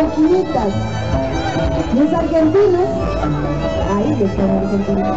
neuquinitas. Los argentinos, ahí están argentinos.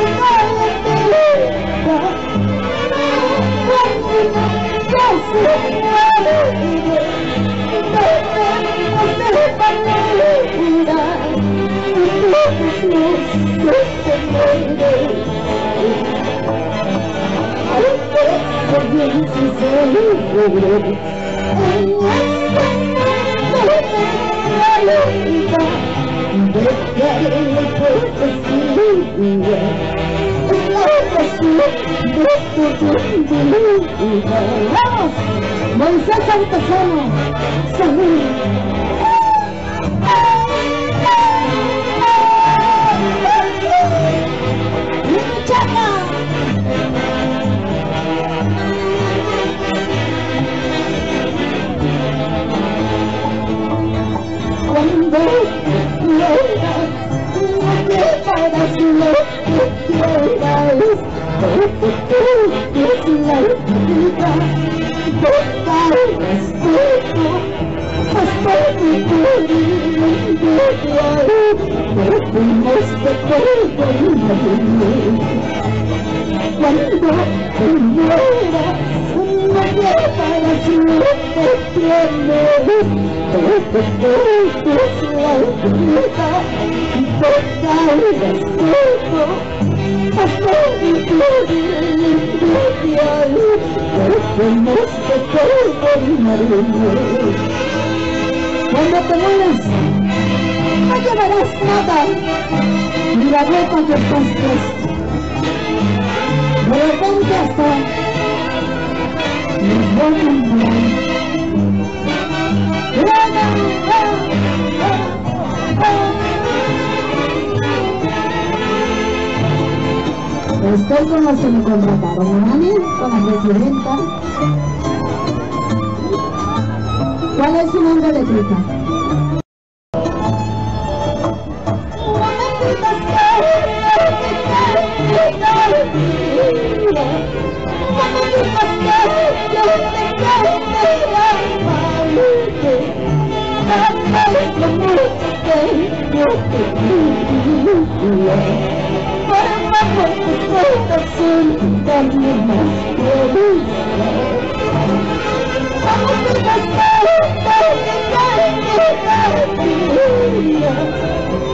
¡Vamos! Moisés Antezano, salud. Cuando te mueras, no llevarás nada, ni la ropa que estás puesta. De repente hasta nos a. Estoy con los que me contrataron, Nani, con la presidenta. ¿Cuál es su nombre de Cristo? ¡Vamos, príncipe! lograste engañar el corazón. Otra vez te equivocaste. Ya no me tengas para Maco. No me digas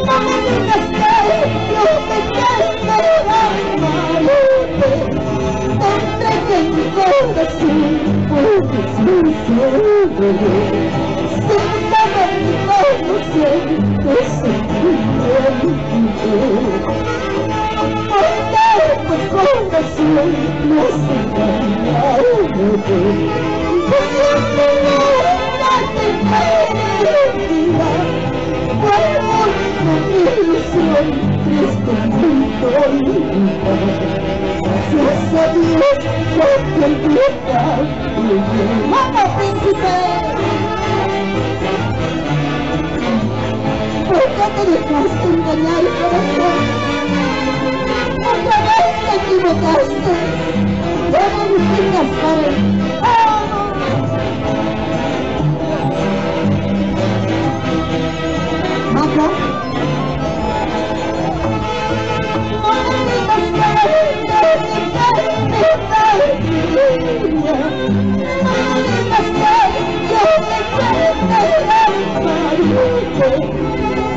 Gracias a Dios ya aprendí a estar Ya te olvidé Porque aquel que se va sin te lo botes Vuelve sin te lo llames ¡Vamos! Vamos, cainitas, guantitas, ¿dónde estará Yanelita? Yo sí, mi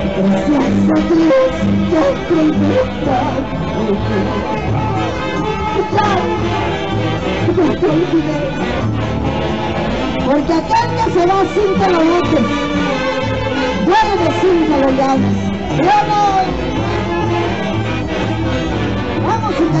entiendo, me olvidas, cuando tú me estás descansar, siempre Yo sí, mi vida entera, entiendo, me olvidas, cuando tú me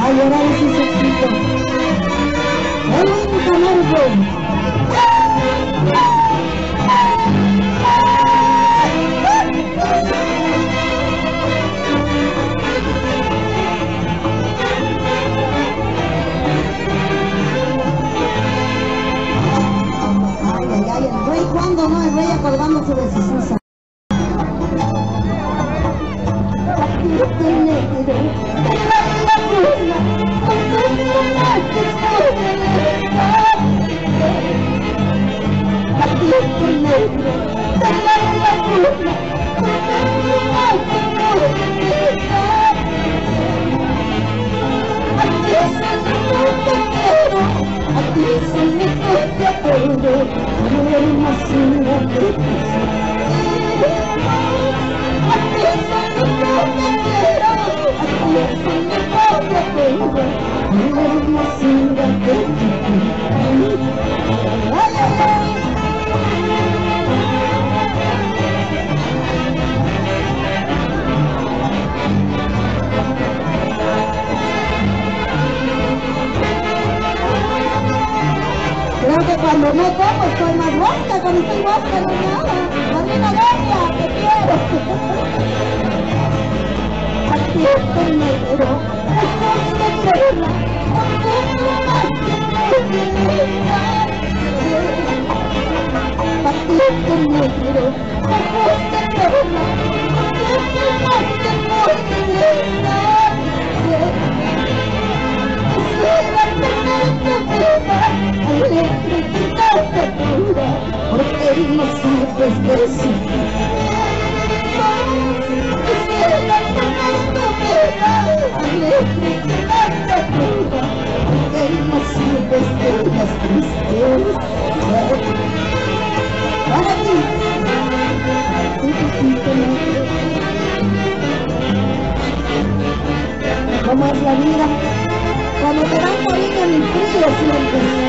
a llorar ese sexito. ¡Edwin Camargo! No como estoy más guasca, cuando estoy es nada. Marina Gloria, te quiero. Aquí estoy negro, estoy porque no más que Aquí estoy negro, frío sientes.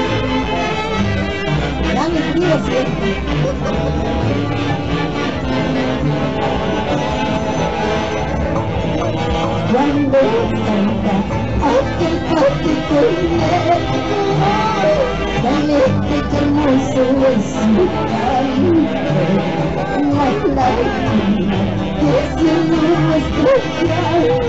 Ya ni frío sientes. Cuando canta aquel cántico eléctrico, tan eléctrico hermoso es su canto. La lágrima que cielo estrella es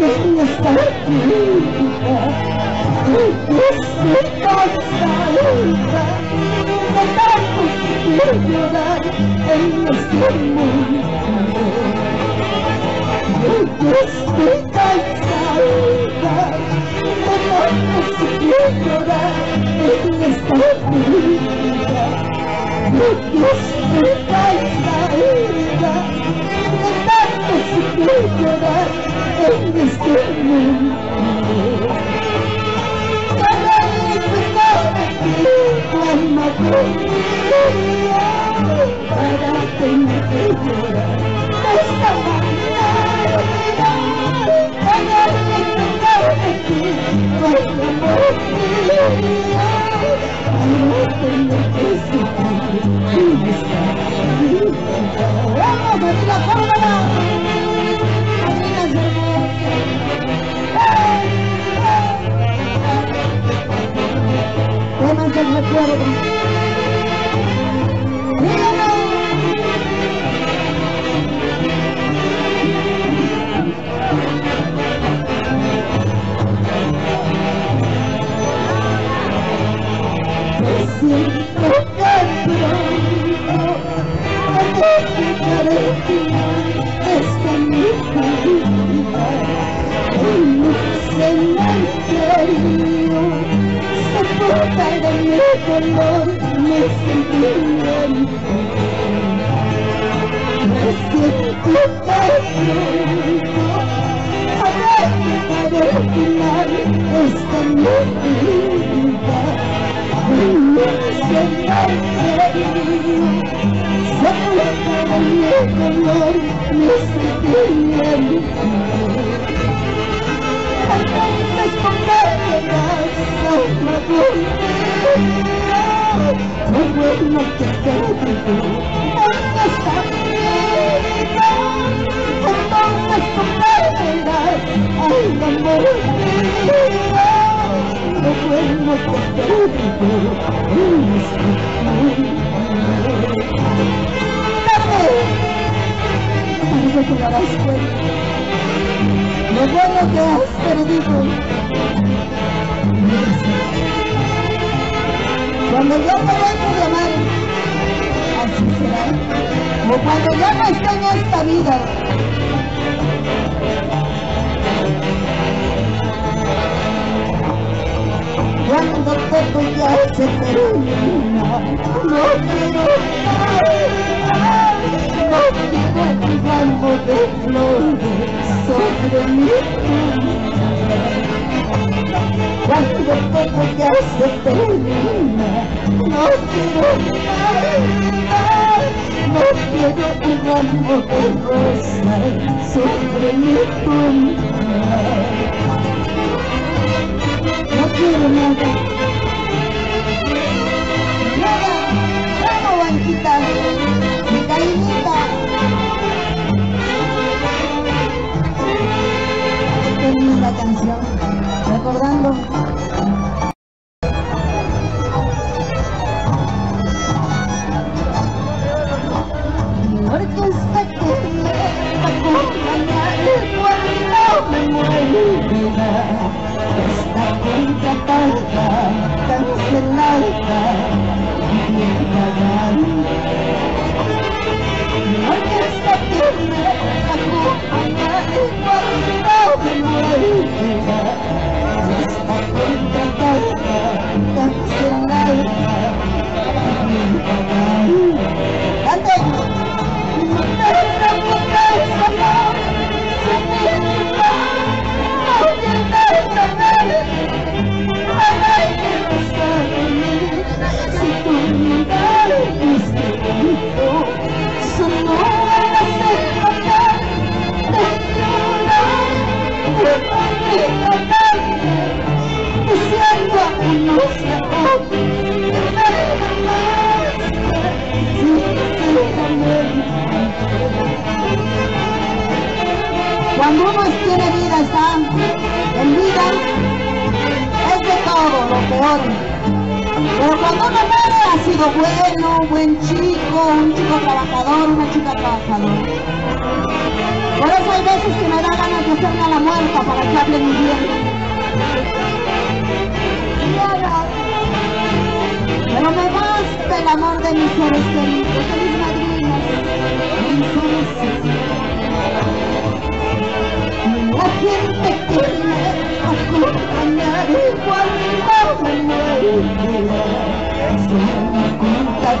de tanto sufrir llorar en este mundo. Sufrir llorar en este mundo. Que que llorar ¡Vamos, amiga, córrela! Amigas del mio cuore con. Lo bueno que has perdido. Cuando yo te dejo de amar, así será. O cuando ya no esté en esta vida. Cuando todo ya se termina, no quiero no quiero un ramo de flores sobre mi. Cuando todo ya se termina, no quiero más, no quiero un ramo de rosas sobre mi tumba. No quiero nada. Nada, nada, Banquita, mi cariñita. Qué canción, recordando. Cuando uno ha sido bueno, buen chico, un chico trabajador, una chica trabajadora. Por eso hay veces que me da ganas de hacerme a la muerta para que hablen bien. Pero me basta el amor de mis seres queridos, de mis madrinas, de mis seres La gente que me acompañar cuando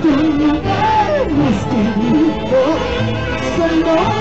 si tu lugar no es querido, solo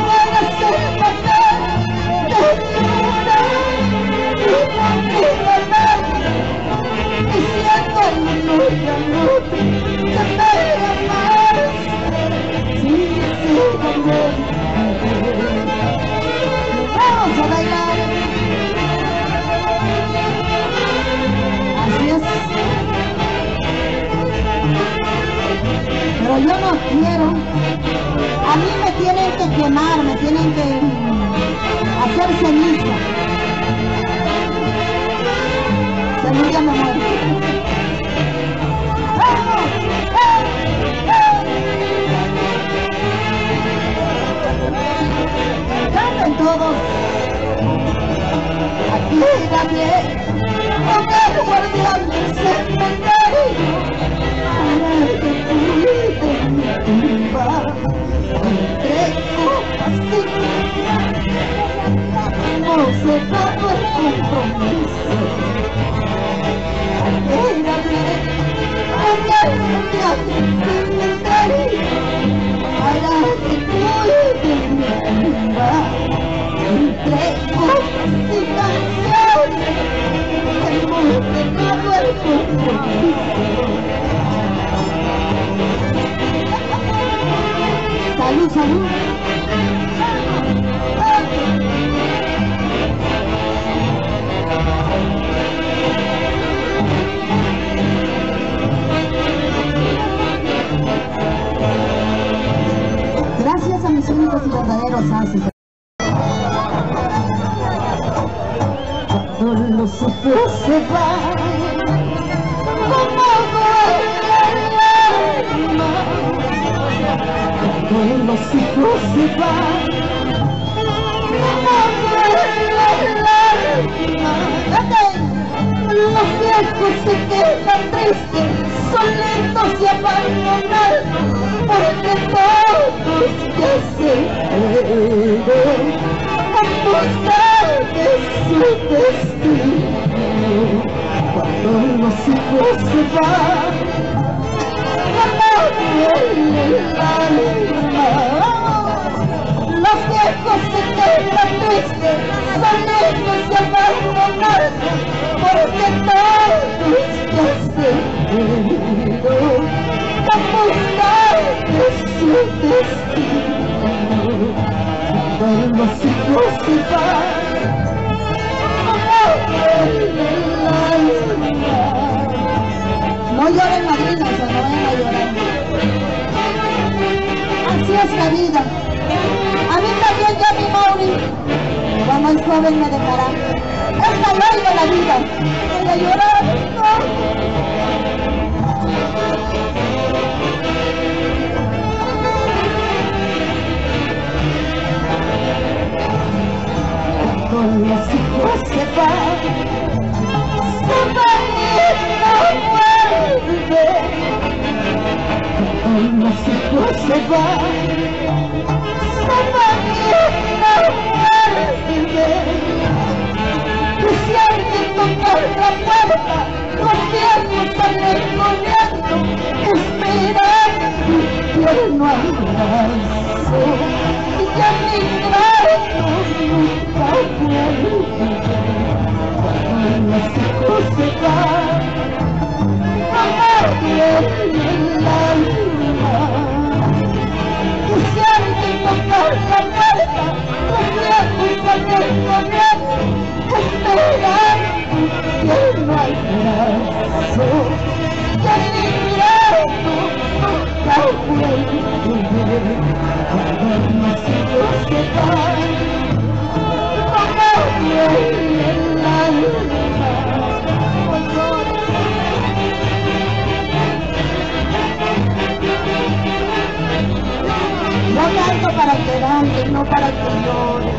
con el Salud, salud. Gracias a mis únicos y verdaderos haces. Cuando ojos se alma. Cuando hijos se. Los viejos se quedan tristes, solitos y abandonados, porque todos ya de su destino. Cuando los hijos se van, como el alma. La vida. A mí también ya mi Mauri, cuando es joven me dejará. Es la ley la vida. Voy a llorar. no. Cuando los hijos se van y no vuelven. Cuando los hijos se van, la puerta, corriendo, esperando infierno abrazo. Y ya el tocar y corriendo, Yo canto para que dantes, no para que llores.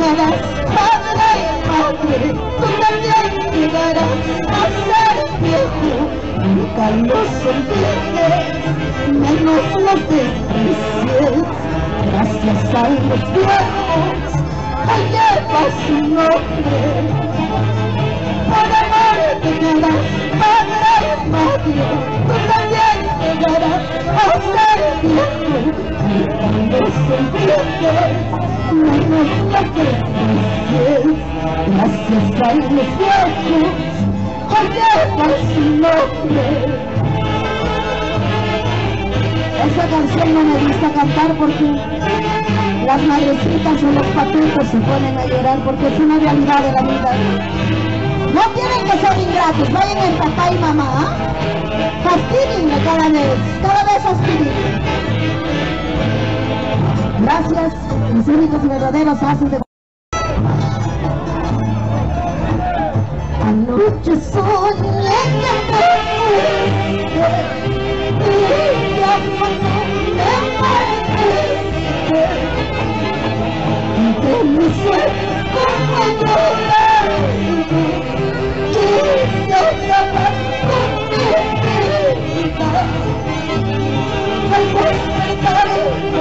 Amor te quedarás, padre y madre, tú también llegarás a ser viejo. Nunca los olvides, menos. Gracias a los viejos, hoy lleva su nombre. Por amor te quedarás, padre y madre, tú llegarás a ser viejo. Nunca los olvides, menos los desprecies. Gracias a los viejos, hoy lleva su nombre. Esa canción no me gusta cantar porque las madrecitas o los papitos se ponen a llorar porque es una realidad de la vida. No tienen que ser ingratos, vayan en papá y mamá. Fastidien cada vez, cada vez fastidien. Gracias, mis únicos y verdaderos haces de... Anoche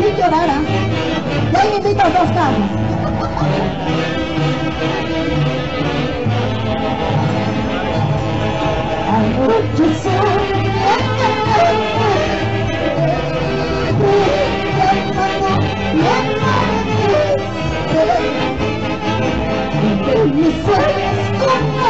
Para si llorara. Ya le invito a dos carros. Anoche soñé que te fuiste, me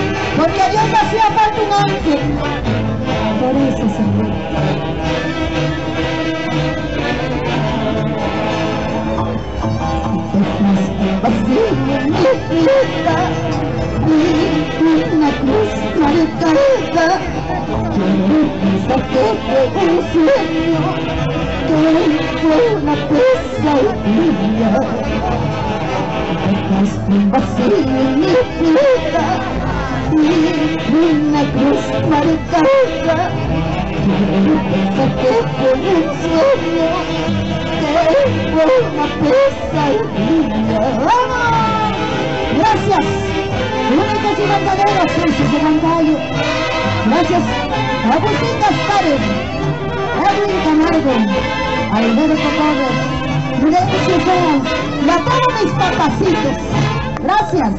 Porque Dios le hacía falta un ángel. Por eso se fue. Dejaste vacío mi vida y una cruz marcada. Que un sueño que fue una pesadilla. Dejaste vacío cruz marcada. Yo pensaste que fue un sueño fue una pesadilla. ¡Vamos! Gracias. Únicos y verdaderos hechos de Moncayo. Gracias a Agustín Gaspares, Edwin Camargo, Alberto Torres, Prudencio Fea y a todos mis papacitos. Gracias.